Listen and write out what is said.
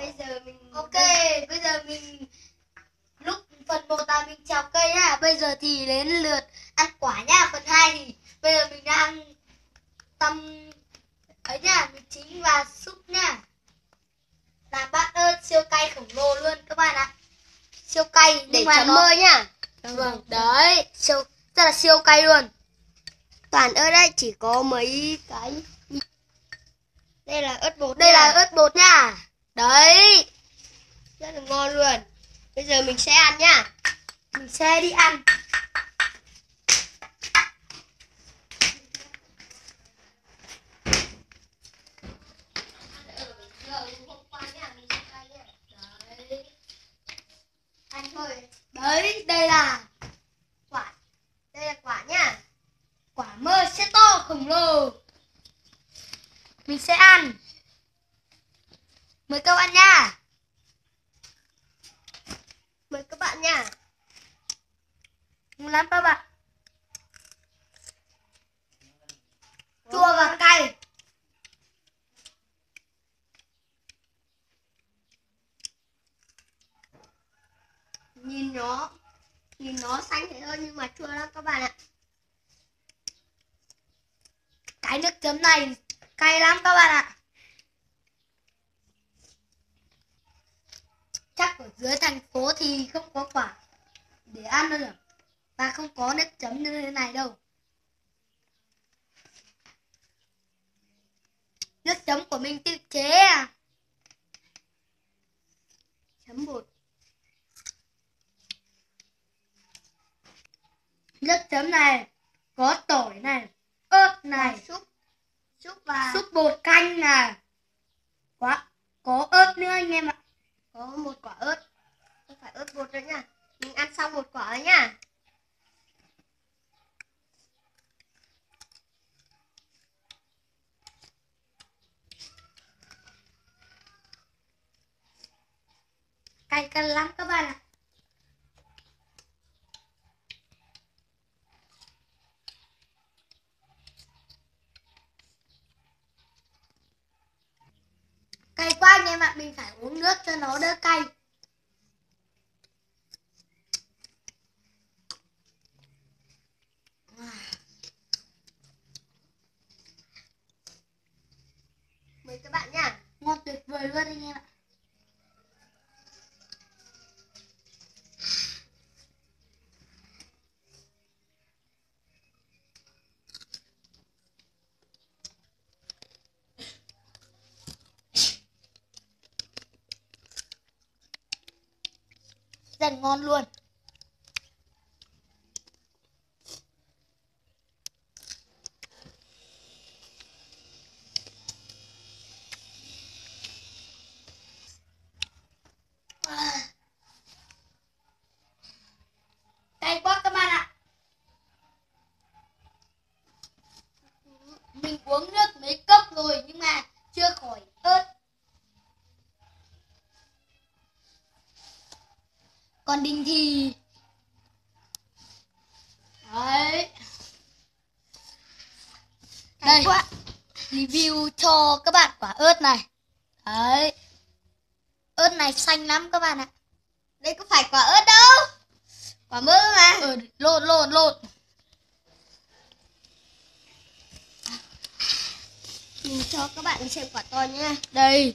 bây giờ mình Ok, bây giờ mình lúc phần 1 là mình trèo cây nhá. Bây giờ thì đến lượt ăn quả nhá. Phần 2 thì bây giờ mình đang tăm ấy nhá, mì chính và súp nhá. Làm bát ớt siêu cay khổng lồ luôn các bạn ạ. Siêu cay để chấm nó mơ nhá vâng, đấy, siêu rất là siêu cay luôn. toàn ớt đây chỉ có mấy cái đây là ớt bột Đây nha. là ớt bột nha. Đấy, rất là ngon luôn bây giờ mình sẽ ăn nhá mình sẽ đi ăn. Đấy. thôi Đấy, đây là quả đây là quả nhá quả mơ sẽ to khổng lồ. Mình sẽ ăn. Mời các bạn nha. mời các bạn nha Ngon lắm các bạn. Chua và cay. nhìn nó nhìn nó xanh thế thôi nhưng mà chua lắm các bạn ạ Cái nước chấm này cay lắm các bạn ạ. Ở dưới thành phố thì không có quả để ăn đâu. Và không có nước chấm như thế này đâu. Nước chấm của mình tự chế à. chấm bột Nước chấm này có tỏi này, ớt này, súp súp và súp bột canh này. Quá, có ớt nữa anh em ạ. có một quả ớt không phải ớt bột nữa nha mình ăn xong một quả rồi nha Cay cay lắm các bạn ạ. Cay quá anh em ạ, mình phải uống nước cho nó đỡ cay. mời các bạn nha Ngon tuyệt vời luôn anh em ạ. Rất ngon luôn. Còn Đình thì Đấy. Đây. quá. Review cho các bạn quả ớt này. Đấy. Ớt này xanh lắm các bạn ạ. Đây có phải quả ớt đâu. Quả mơ mà. Ừ, lộn lộn lộn. Mình cho các bạn xem quả to nha. Đây